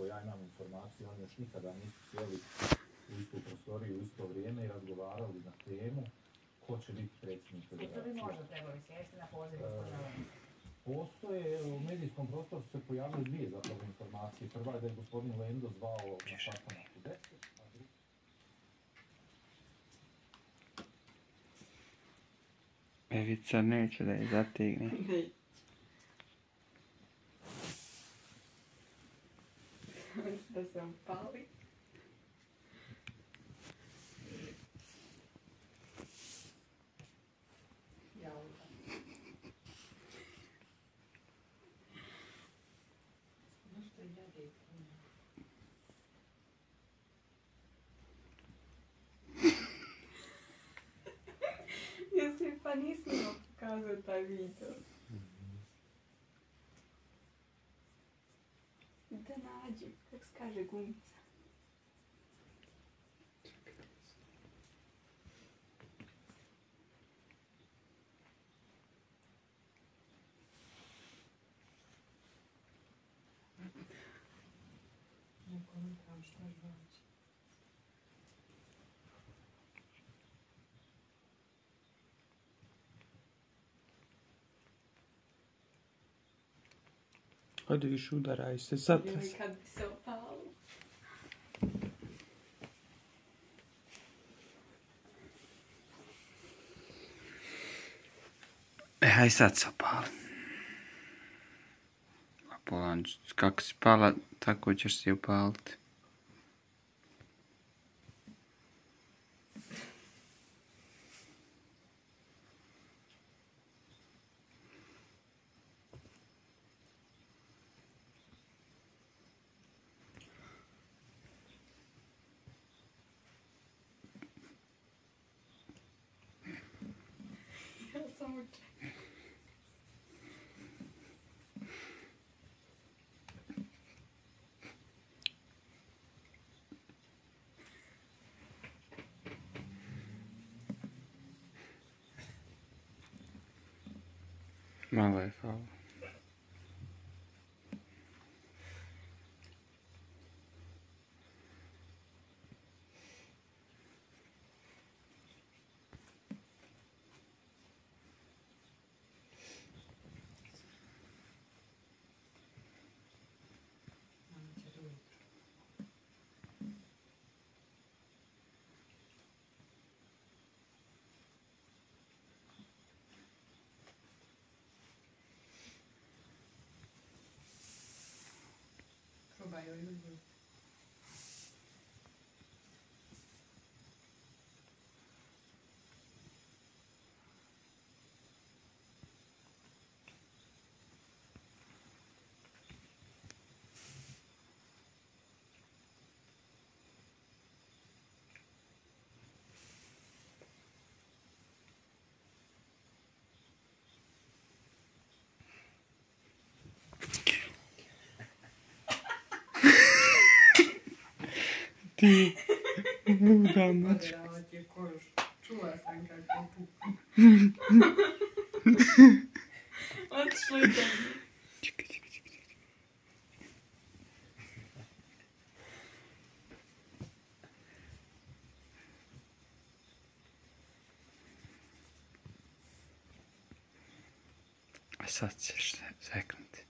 koliko ja imam informaciju, oni još nikada nisu sjeli u istu prostoriju u isto vrijeme i razgovarali na temu ko će biti predsjednik I to bi federacije. možda trebali sjesti na poziv E. Postoje, u medijskom prostoru su se pojavile dvije zapravo informacije. Prva je da je gospodin Lendo zvao na sastanak u 10, a druga Evica neće da je zatigne. Estação Pauli. E aula. Não estou já dentro. Né? Eu sou paníssimo por causa da vida. Dna dziw, jak skaże gumca. Nie znači. Odi više udaraj se, Ili kad bi se opalo. E, haj sad se opali. A polan, kako si pala, tako ćeš si opaliti. Lord. My life, Father. I remember. Ти. Дамочка. От что это? Тихо, тихо, тихо, тихо. Asat sekund.